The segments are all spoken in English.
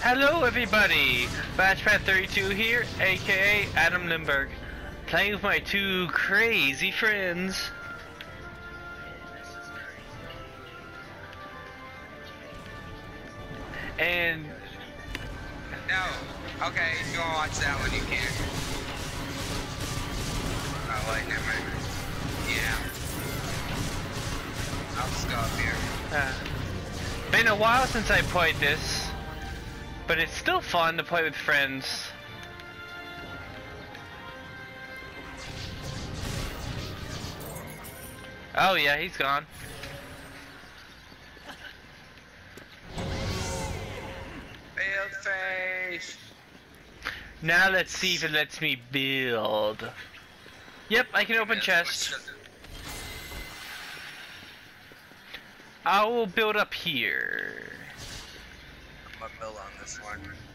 Hello everybody! Bachpad32 here, aka Adam Limberg. Playing with my two crazy friends. And No. Okay, if you want to watch that one, you can. Oh, wait, never mind. Yeah. I'll just go up here. uh, been a while since I played this, but it's still fun to play with friends. Oh yeah, he's gone. Build phase. Now let's see if it lets me build. Yep, I can open chest. I will build up here. I'm gonna on this one.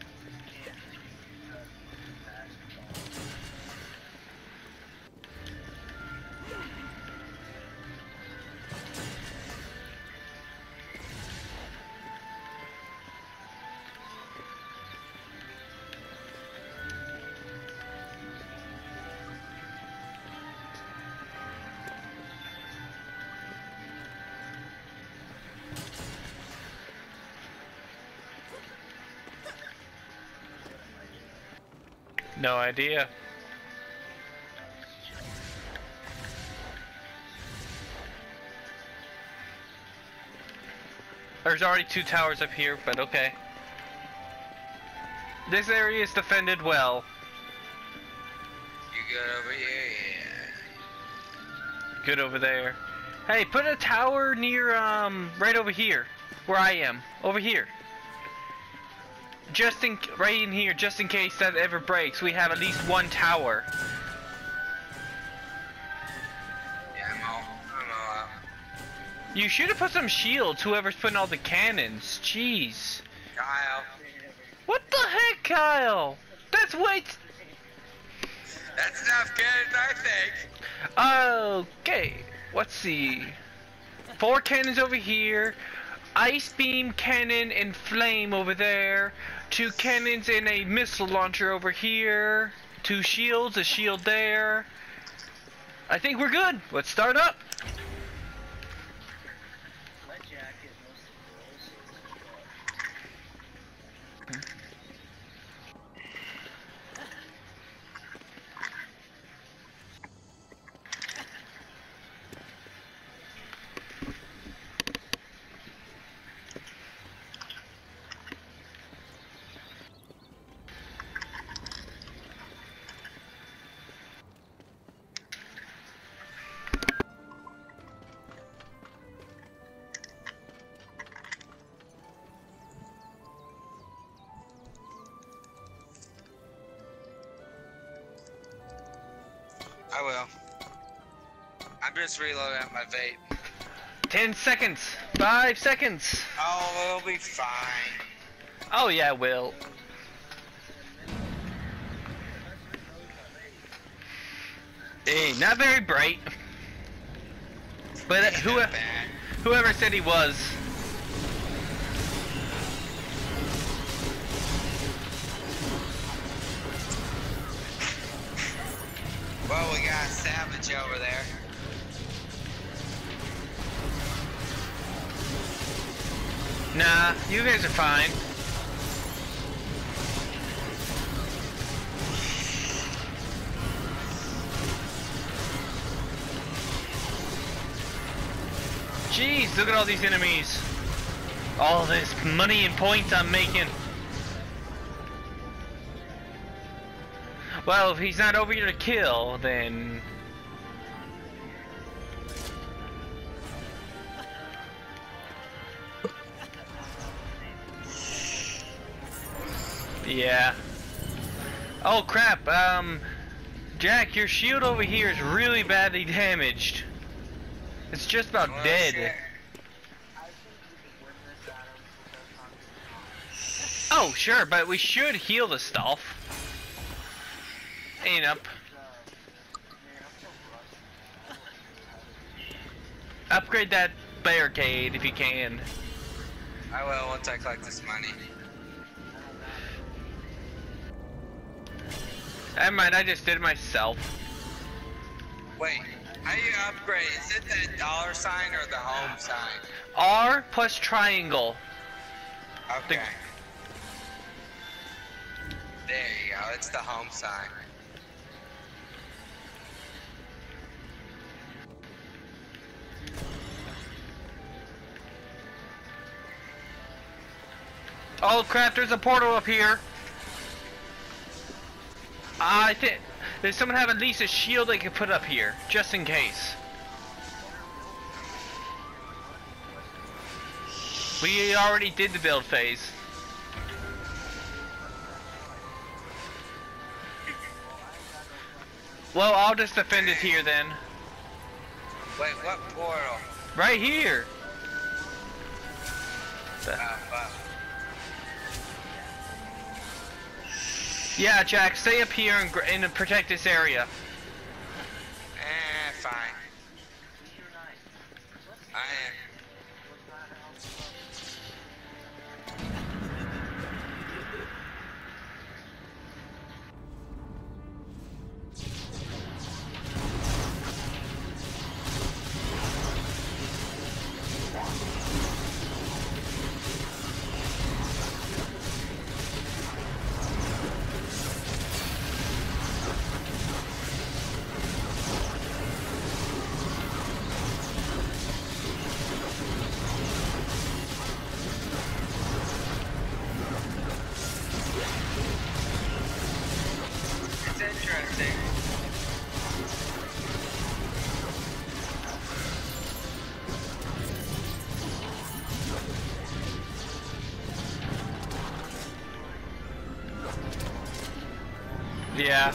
No idea. There's already two towers up here, but okay. This area is defended well. You good over here? Yeah. Good over there. Hey, put a tower near, um, right over here. Where I am. Over here. Just in, right in here, just in case that ever breaks, we have at least one tower. Yeah, I'm all, I'm all out. You should have put some shields, whoever's putting all the cannons. Jeez. Kyle. What the heck, Kyle? That's way t- That's enough cannons, I think. Okay, let's see. Four cannons over here. Ice beam cannon and flame over there. Two cannons and a missile launcher over here. Two shields, a shield there. I think we're good. Let's start up. I will. I'm just reloading my vape. Ten seconds. Five seconds. Oh, it'll be fine. Oh yeah, it will. Hey, not very bright. But uh, Ain't who, that whoever said he was. Well, we got savage over there. Nah, you guys are fine. Jeez, look at all these enemies. All this money and points I'm making. Well, if he's not over here to kill, then... Yeah. Oh crap, um... Jack, your shield over here is really badly damaged. It's just about Well, dead. shit. Oh, sure, but we should heal the stuff ain't up. Upgrade that barricade if you can. I will once I collect this money. Never mind, I just did myself. Wait, how do you upgrade? Is it the dollar sign or the home sign? R plus triangle. Okay. The there you go, it's the home sign. Oh crap, there's a portal up here. I think does someone have at least a shield they could put up here, just in case. We already did the build phase. Well, I'll just defend it here then. Wait, what portal? Right here. Uh, Yeah, Jack, stay up here and, gr- and protect this area. Eh, fine. I am. Yeah.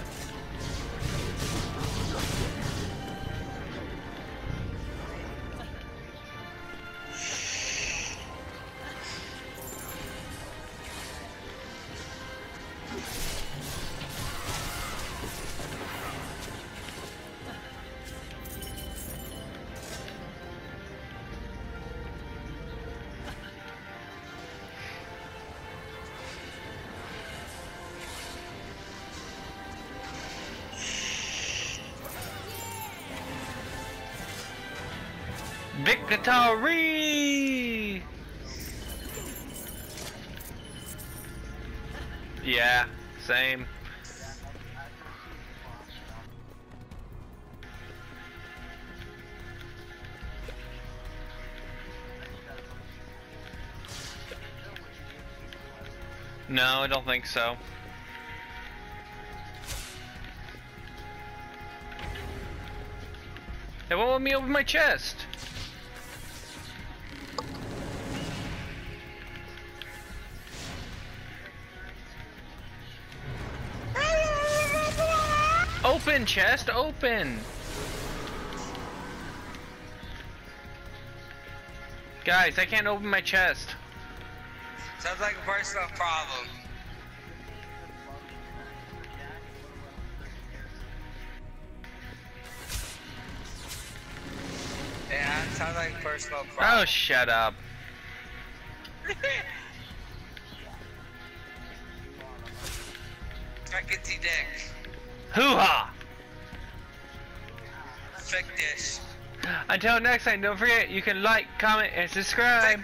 Victory! Yeah, same. No, I don't think so. It won't let me open my chest. Open chest, open. Guys, I can't open my chest. Sounds like a personal problem. Yeah, it sounds like a personal oh, problem. Oh, shut up. Frickety dick. Hoo-ha! Fick dish. Until next time, don't forget, you can like, comment, and subscribe.